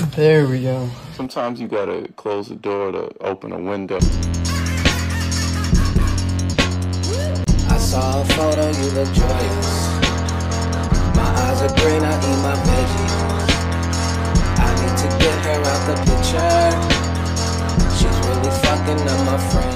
There we go. Sometimes you gotta close the door to open a window. I saw a photo, you look joyous. My eyes are green, I eat my veggies. I need to get her out the picture. She's really fucking up my friend.